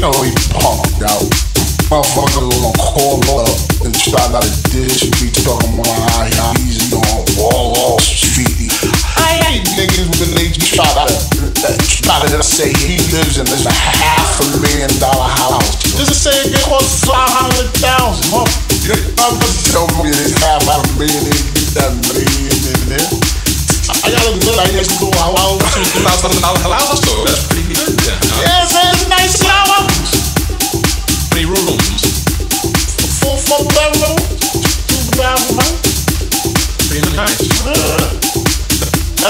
know he punked out. Motherfucker gonna call up and try not to dish me talking about how he's on Wall Street. I hate niggas when they try to try to say he lives in this half a million dollar house. Just say it costs five hundred thousand. I'm just tell me this half a million, that million in there. I gotta look like next door. How old? Two thousand dollar house store. That's pretty good. Yeah. Yes, it's a nice house. Many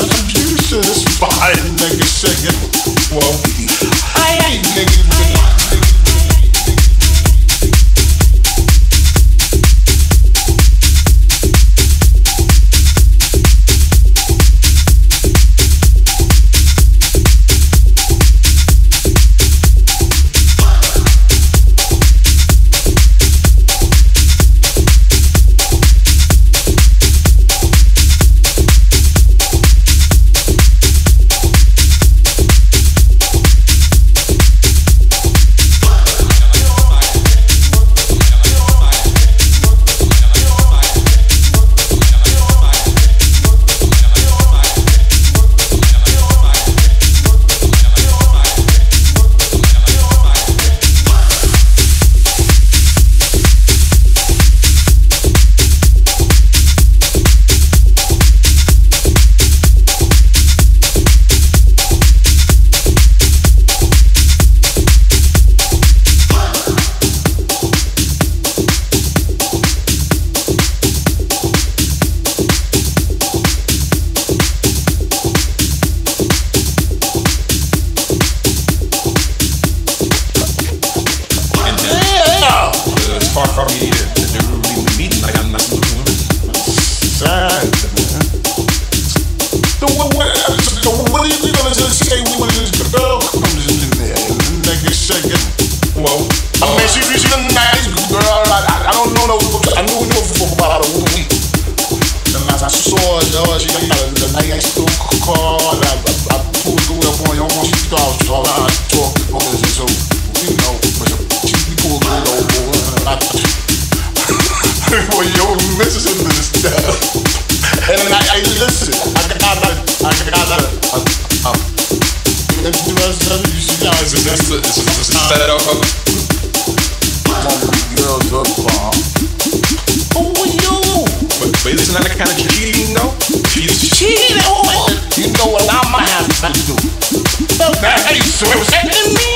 what you should aspire, nigga. Well, well, yo, missus in this stuff. And I, I listen. I got a, I got a, a, a, and the rest of it, you see, I is this, is this, is this a set up of girls up bomb. Who are you? but, but isn't that a kind of cheating though? Cheating. Cheating on You know what I'm gonna have to do? Hey, so it was